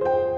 you